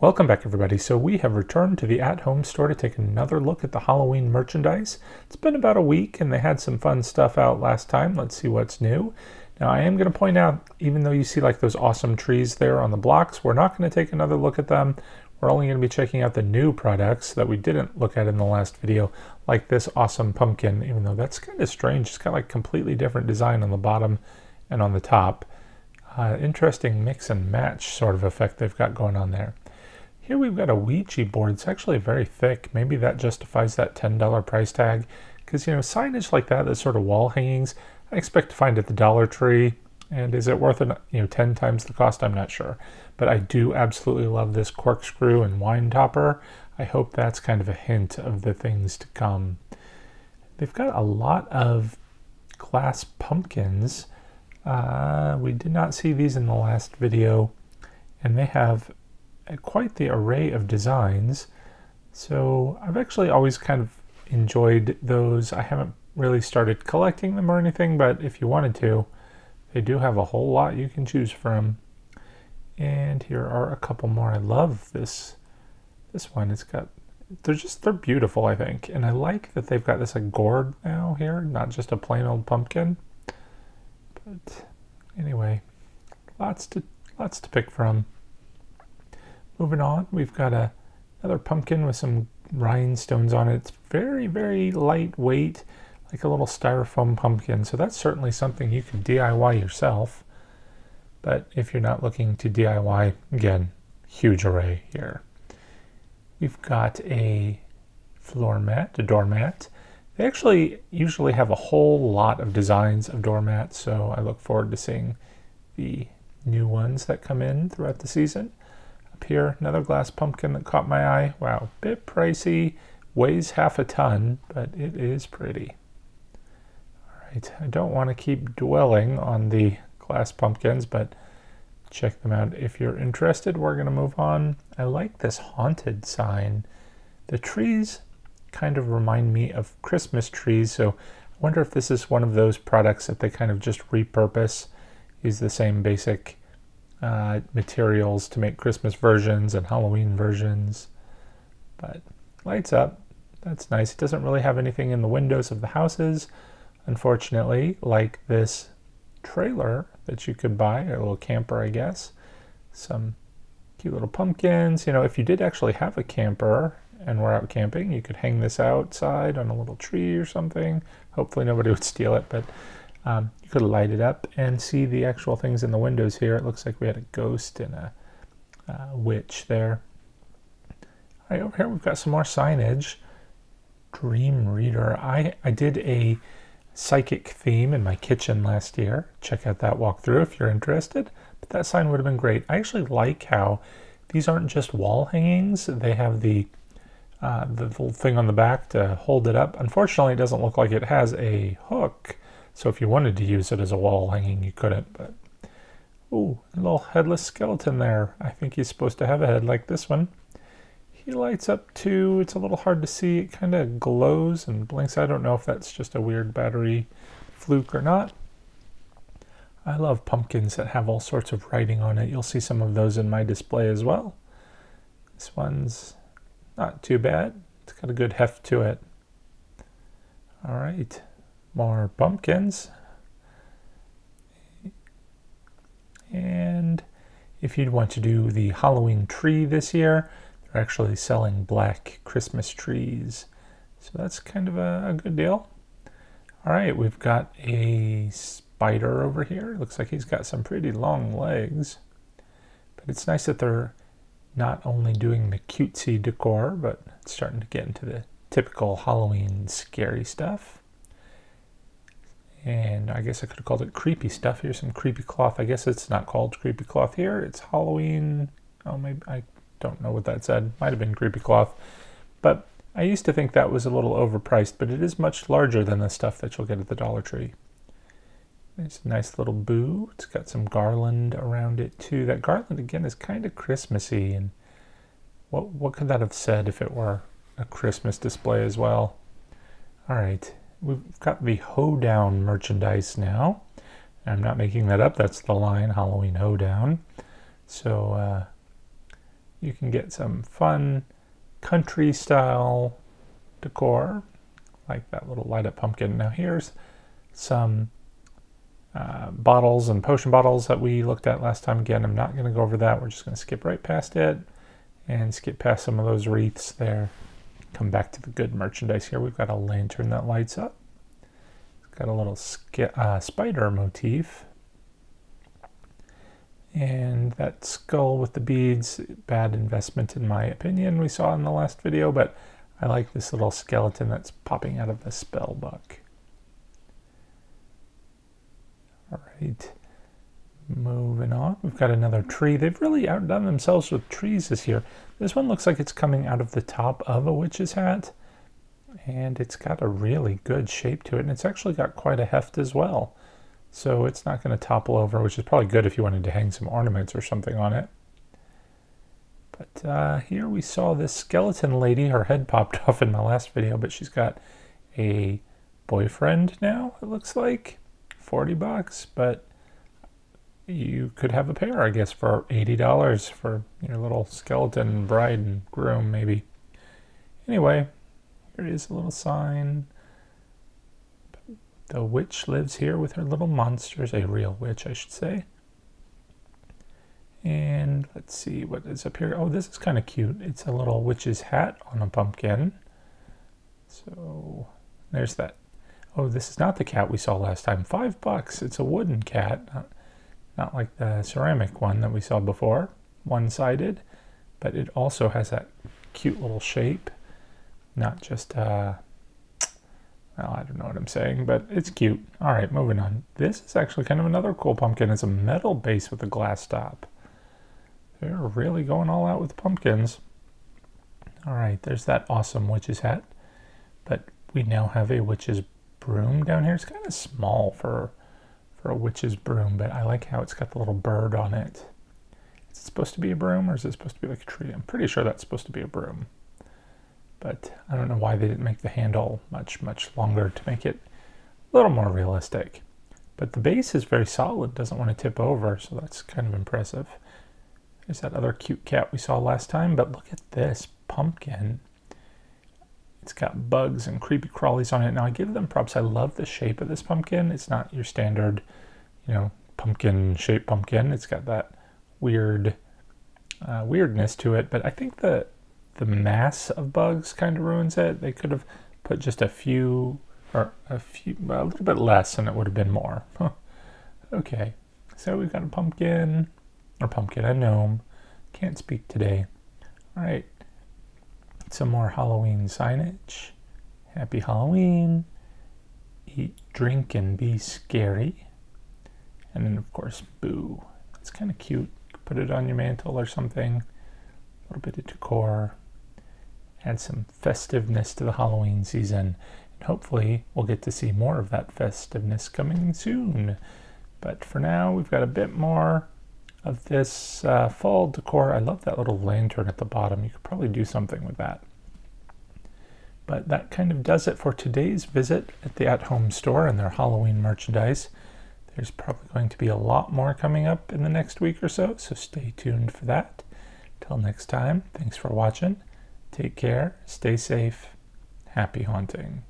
Welcome back everybody. So we have returned to the At Home store to take another look at the Halloween merchandise. It's been about a week and they had some fun stuff out last time. Let's see what's new. Now I am going to point out, even though you see like those awesome trees there on the blocks, we're not going to take another look at them. We're only going to be checking out the new products that we didn't look at in the last video, like this awesome pumpkin, even though that's kind of strange. It's got like completely different design on the bottom and on the top. Uh, interesting mix and match sort of effect they've got going on there. Here we've got a Ouija board. It's actually very thick. Maybe that justifies that $10 price tag. Because, you know, signage like that, that sort of wall hangings, I expect to find at the Dollar Tree. And is it worth it, you know, 10 times the cost? I'm not sure. But I do absolutely love this corkscrew and wine topper. I hope that's kind of a hint of the things to come. They've got a lot of glass pumpkins. Uh, we did not see these in the last video. And they have quite the array of designs. So I've actually always kind of enjoyed those. I haven't really started collecting them or anything, but if you wanted to, they do have a whole lot you can choose from. And here are a couple more. I love this this one. It's got they're just they're beautiful, I think. And I like that they've got this like gourd now here, not just a plain old pumpkin. But anyway, lots to lots to pick from. Moving on, we've got a, another pumpkin with some rhinestones on it. It's very, very lightweight, like a little styrofoam pumpkin. So that's certainly something you can DIY yourself. But if you're not looking to DIY, again, huge array here. We've got a floor mat, a doormat. They actually usually have a whole lot of designs of doormats, so I look forward to seeing the new ones that come in throughout the season here. Another glass pumpkin that caught my eye. Wow, bit pricey, weighs half a ton, but it is pretty. All right, I don't want to keep dwelling on the glass pumpkins, but check them out if you're interested. We're going to move on. I like this haunted sign. The trees kind of remind me of Christmas trees, so I wonder if this is one of those products that they kind of just repurpose, use the same basic uh, materials to make Christmas versions and Halloween versions. But lights up. That's nice. It doesn't really have anything in the windows of the houses, unfortunately, like this trailer that you could buy, a little camper, I guess. Some cute little pumpkins. You know, if you did actually have a camper and were out camping, you could hang this outside on a little tree or something. Hopefully nobody would steal it, but um, you could light it up and see the actual things in the windows here. It looks like we had a ghost and a uh, witch there. All right, over here we've got some more signage. Dream Reader. I, I did a psychic theme in my kitchen last year. Check out that walkthrough if you're interested. But that sign would have been great. I actually like how these aren't just wall hangings. They have the uh, the little thing on the back to hold it up. Unfortunately, it doesn't look like it has a hook. So if you wanted to use it as a wall hanging, you couldn't. But ooh, a little headless skeleton there. I think he's supposed to have a head like this one. He lights up too. It's a little hard to see. It kind of glows and blinks. I don't know if that's just a weird battery fluke or not. I love pumpkins that have all sorts of writing on it. You'll see some of those in my display as well. This one's not too bad. It's got a good heft to it. All right more pumpkins. And if you'd want to do the Halloween tree this year, they're actually selling black Christmas trees. So that's kind of a, a good deal. All right, we've got a spider over here. Looks like he's got some pretty long legs. But it's nice that they're not only doing the cutesy decor, but starting to get into the typical Halloween scary stuff. And I guess I could have called it creepy stuff. Here's some creepy cloth. I guess it's not called creepy cloth here. It's Halloween. Oh, maybe I don't know what that said. Might have been creepy cloth. But I used to think that was a little overpriced, but it is much larger than the stuff that you'll get at the Dollar Tree. It's a nice little boo. It's got some garland around it too. That garland again is kind of Christmassy. And what what could that have said if it were a Christmas display as well? All right, we've got the hoedown merchandise now. I'm not making that up. That's the line, Halloween hoedown. So uh, you can get some fun country style decor, like that little light up pumpkin. Now here's some uh, bottles and potion bottles that we looked at last time. Again, I'm not going to go over that. We're just going to skip right past it and skip past some of those wreaths there. Come back to the good merchandise here. We've got a lantern that lights up. It's got a little uh, spider motif. And that skull with the beads, bad investment in my opinion, we saw in the last video, but I like this little skeleton that's popping out of the spell book. All right, moving on. We've got another tree. They've really outdone themselves with trees this year. This one looks like it's coming out of the top of a witch's hat, and it's got a really good shape to it, and it's actually got quite a heft as well. So it's not going to topple over, which is probably good if you wanted to hang some ornaments or something on it. But uh, here we saw this skeleton lady. Her head popped off in my last video, but she's got a boyfriend now, it looks like. 40 bucks, but you could have a pair, I guess, for $80 for your little skeleton bride and groom, maybe. Anyway, here is a little sign. The witch lives here with her little monsters, a real witch, I should say. And let's see what is up here. Oh, this is kind of cute. It's a little witch's hat on a pumpkin. So there's that. Oh, this is not the cat we saw last time. Five bucks. It's a wooden cat, not, like the ceramic one that we saw before, one-sided, but it also has that cute little shape, not just uh, well, I don't know what I'm saying, but it's cute. All right, moving on. This is actually kind of another cool pumpkin. It's a metal base with a glass top. They're really going all out with pumpkins. All right, there's that awesome witch's hat. But we now have a witch's broom down here. It's kind of small for, for a witch's broom, but I like how it's got the little bird on it. Is it supposed to be a broom or is it supposed to be like a tree? I'm pretty sure that's supposed to be a broom but I don't know why they didn't make the handle much, much longer to make it a little more realistic. But the base is very solid, doesn't want to tip over, so that's kind of impressive. There's that other cute cat we saw last time, but look at this pumpkin. It's got bugs and creepy crawlies on it. Now I give them props. I love the shape of this pumpkin. It's not your standard, you know, pumpkin shaped pumpkin. It's got that weird uh, weirdness to it, but I think the the mass of bugs kind of ruins it. They could have put just a few or a few, a little bit less and it would have been more. okay, so we've got a pumpkin, or pumpkin, a gnome. Can't speak today. All right, some more Halloween signage. Happy Halloween. Eat, drink, and be scary. And then, of course, boo. That's kind of cute. Put it on your mantle or something. A little bit of decor add some festiveness to the Halloween season. And hopefully, we'll get to see more of that festiveness coming soon. But for now, we've got a bit more of this uh, fall decor. I love that little lantern at the bottom. You could probably do something with that. But that kind of does it for today's visit at the At Home store and their Halloween merchandise. There's probably going to be a lot more coming up in the next week or so, so stay tuned for that. Till next time, thanks for watching Take care, stay safe, happy haunting.